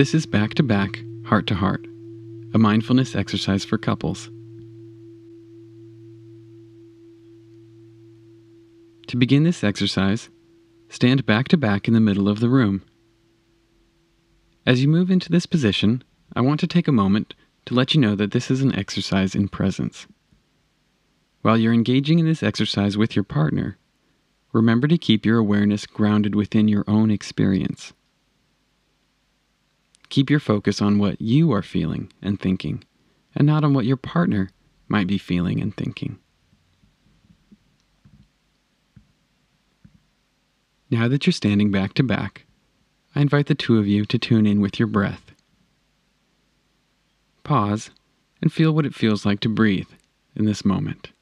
This is back to back, heart to heart, a mindfulness exercise for couples. To begin this exercise, stand back to back in the middle of the room. As you move into this position, I want to take a moment to let you know that this is an exercise in presence. While you're engaging in this exercise with your partner, remember to keep your awareness grounded within your own experience. Keep your focus on what you are feeling and thinking, and not on what your partner might be feeling and thinking. Now that you're standing back to back, I invite the two of you to tune in with your breath. Pause and feel what it feels like to breathe in this moment.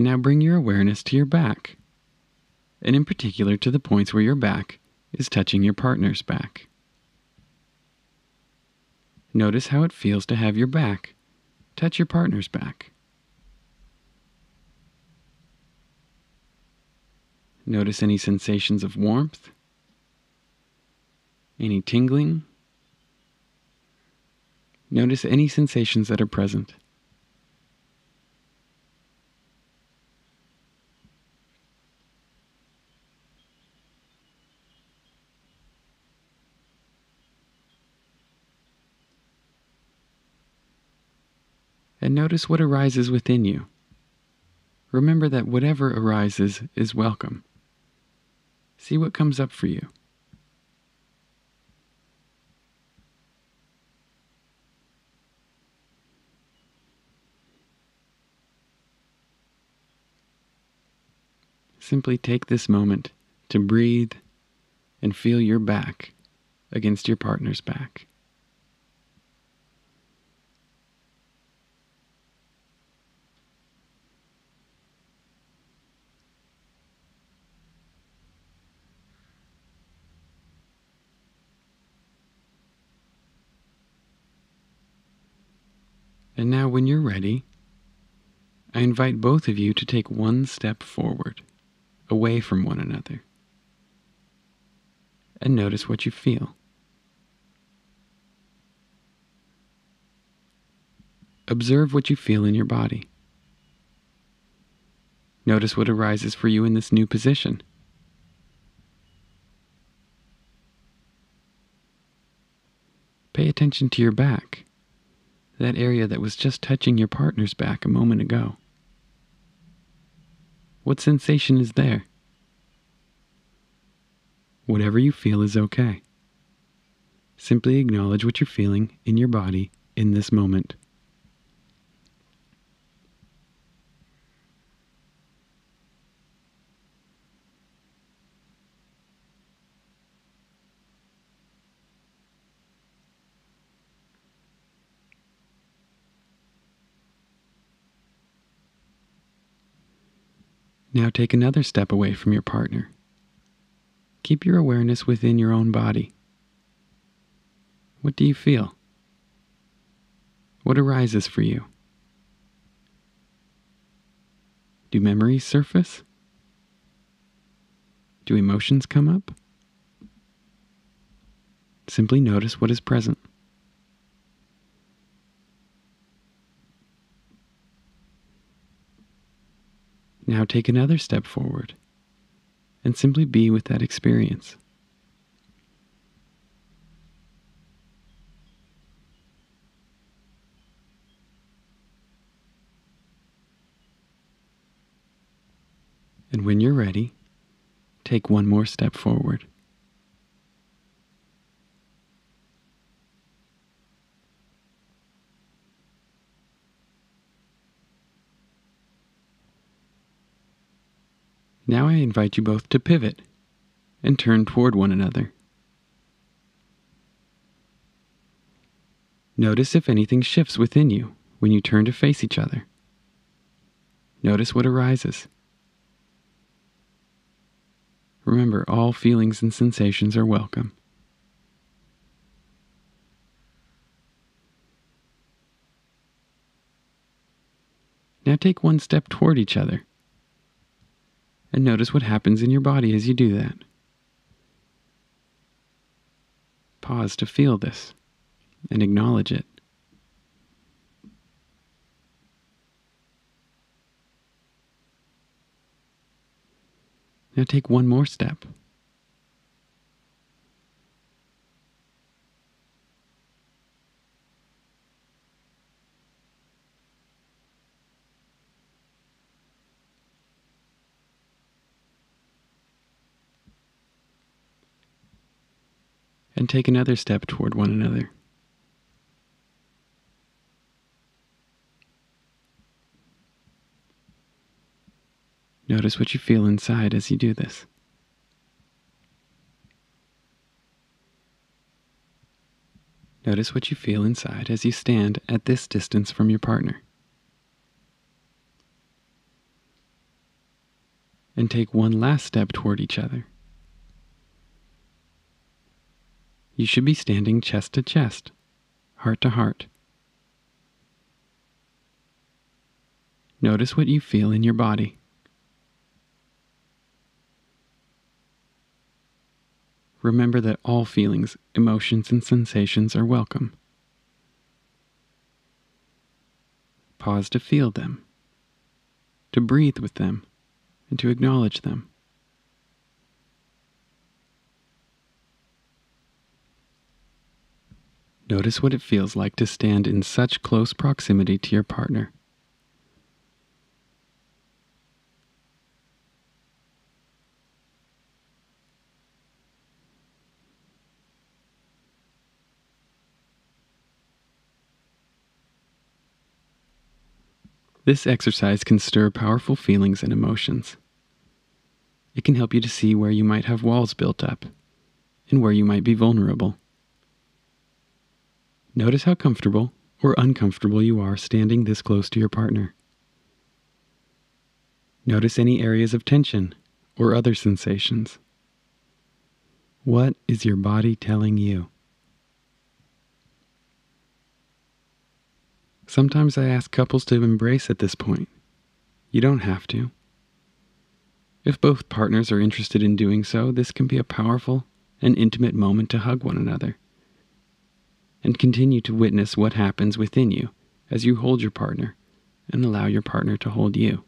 And now bring your awareness to your back, and in particular to the points where your back is touching your partner's back. Notice how it feels to have your back touch your partner's back. Notice any sensations of warmth, any tingling. Notice any sensations that are present. And notice what arises within you. Remember that whatever arises is welcome. See what comes up for you. Simply take this moment to breathe and feel your back against your partner's back. And now, when you're ready, I invite both of you to take one step forward, away from one another, and notice what you feel. Observe what you feel in your body. Notice what arises for you in this new position. Pay attention to your back that area that was just touching your partner's back a moment ago. What sensation is there? Whatever you feel is okay. Simply acknowledge what you're feeling in your body in this moment. Now take another step away from your partner. Keep your awareness within your own body. What do you feel? What arises for you? Do memories surface? Do emotions come up? Simply notice what is present. Now take another step forward and simply be with that experience. And when you're ready, take one more step forward. Now I invite you both to pivot and turn toward one another. Notice if anything shifts within you when you turn to face each other. Notice what arises. Remember, all feelings and sensations are welcome. Now take one step toward each other and notice what happens in your body as you do that. Pause to feel this and acknowledge it. Now take one more step. And take another step toward one another. Notice what you feel inside as you do this. Notice what you feel inside as you stand at this distance from your partner. And take one last step toward each other. You should be standing chest to chest, heart to heart. Notice what you feel in your body. Remember that all feelings, emotions, and sensations are welcome. Pause to feel them, to breathe with them, and to acknowledge them. Notice what it feels like to stand in such close proximity to your partner. This exercise can stir powerful feelings and emotions. It can help you to see where you might have walls built up and where you might be vulnerable. Notice how comfortable or uncomfortable you are standing this close to your partner. Notice any areas of tension or other sensations. What is your body telling you? Sometimes I ask couples to embrace at this point. You don't have to. If both partners are interested in doing so, this can be a powerful and intimate moment to hug one another and continue to witness what happens within you as you hold your partner and allow your partner to hold you.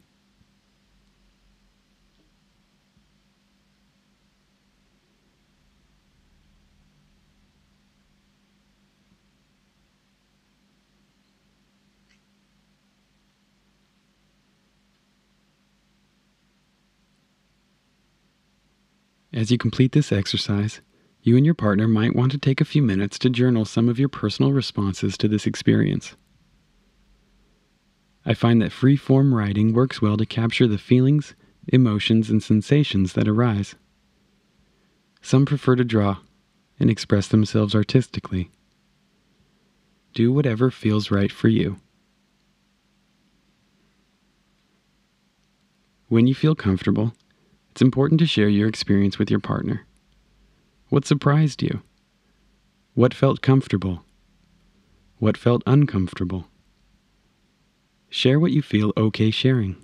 As you complete this exercise, you and your partner might want to take a few minutes to journal some of your personal responses to this experience. I find that free form writing works well to capture the feelings, emotions, and sensations that arise. Some prefer to draw and express themselves artistically. Do whatever feels right for you. When you feel comfortable, it's important to share your experience with your partner. What surprised you? What felt comfortable? What felt uncomfortable? Share what you feel okay sharing.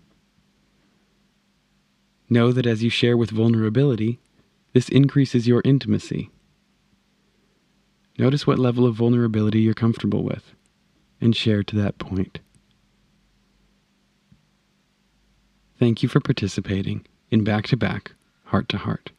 Know that as you share with vulnerability, this increases your intimacy. Notice what level of vulnerability you're comfortable with and share to that point. Thank you for participating in Back to Back, Heart to Heart.